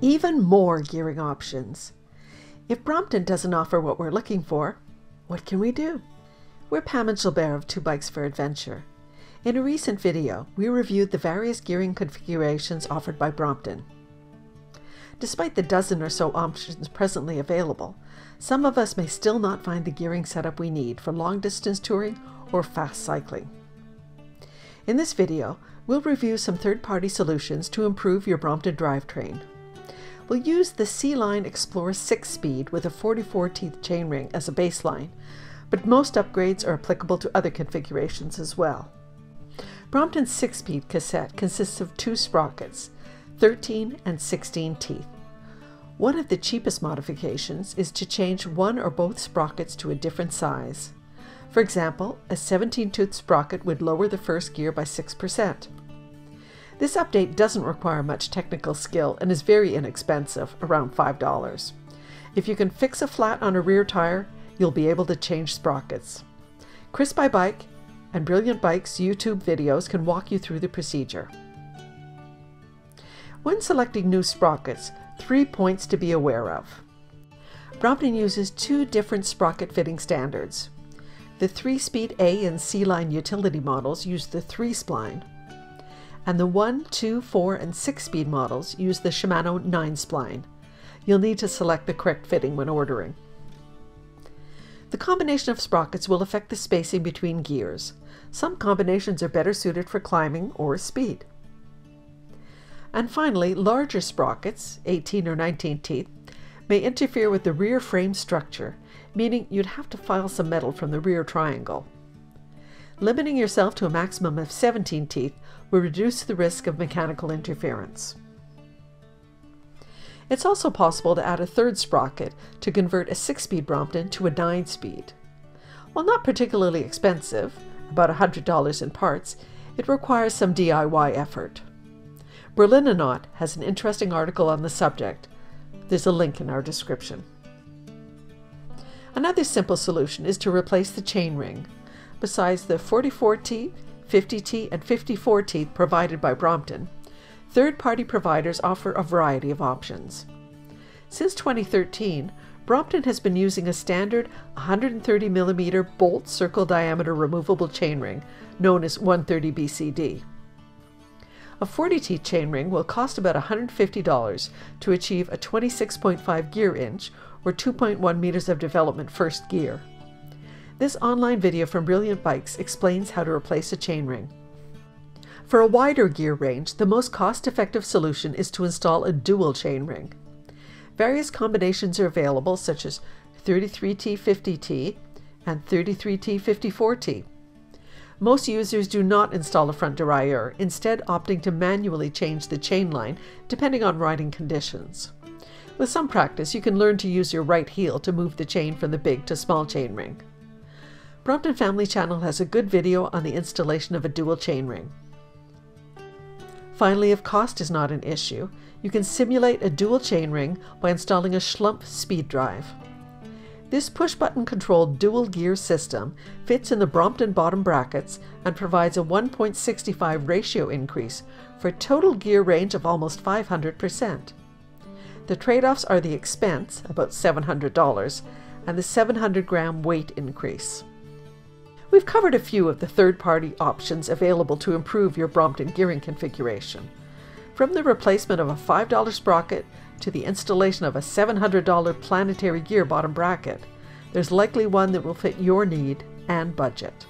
even more gearing options. If Brompton doesn't offer what we're looking for, what can we do? We're Pam and Gilbert of Two Bikes for Adventure. In a recent video, we reviewed the various gearing configurations offered by Brompton. Despite the dozen or so options presently available, some of us may still not find the gearing setup we need for long distance touring or fast cycling. In this video, we'll review some third-party solutions to improve your Brompton drivetrain. We'll use the C-Line Explorer 6-speed with a 44-teeth chainring as a baseline, but most upgrades are applicable to other configurations as well. Brompton's 6-speed cassette consists of two sprockets, 13 and 16 teeth. One of the cheapest modifications is to change one or both sprockets to a different size. For example, a 17-tooth sprocket would lower the first gear by 6%. This update doesn't require much technical skill and is very inexpensive, around $5. If you can fix a flat on a rear tire, you'll be able to change sprockets. Chris by Bike and Brilliant Bike's YouTube videos can walk you through the procedure. When selecting new sprockets, three points to be aware of. Brompton uses two different sprocket fitting standards. The 3-speed A and C-line utility models use the 3-spline, and the 1, 2, 4, and 6-speed models use the Shimano 9-spline. You'll need to select the correct fitting when ordering. The combination of sprockets will affect the spacing between gears. Some combinations are better suited for climbing or speed. And finally, larger sprockets, 18 or 19 teeth, may interfere with the rear frame structure, meaning you'd have to file some metal from the rear triangle. Limiting yourself to a maximum of 17 teeth will reduce the risk of mechanical interference. It's also possible to add a third sprocket to convert a 6-speed Brompton to a 9-speed. While not particularly expensive, about $100 in parts, it requires some DIY effort. Berlinonaut has an interesting article on the subject. There's a link in our description. Another simple solution is to replace the chainring. Besides the 44T, 50T, and 54T provided by Brompton, third-party providers offer a variety of options. Since 2013, Brompton has been using a standard 130mm bolt circle diameter removable chainring known as 130 BCD. A 40T chainring will cost about $150 to achieve a 26.5 gear inch or 2.1 meters of development first gear. This online video from Brilliant Bikes explains how to replace a chainring. For a wider gear range, the most cost-effective solution is to install a dual chainring. Various combinations are available such as 33T 50T and 33T 54T. Most users do not install a front derailleur, instead opting to manually change the chain line depending on riding conditions. With some practice, you can learn to use your right heel to move the chain from the big to small chainring. Brompton Family Channel has a good video on the installation of a dual chainring. Finally, if cost is not an issue, you can simulate a dual chainring by installing a Schlumpf speed drive. This push-button controlled dual gear system fits in the Brompton bottom brackets and provides a 1.65 ratio increase for a total gear range of almost 500%. The trade-offs are the expense, about $700, and the 700 gram weight increase. We've covered a few of the third-party options available to improve your Brompton gearing configuration. From the replacement of a $5 sprocket to the installation of a $700 planetary gear bottom bracket, there's likely one that will fit your need and budget.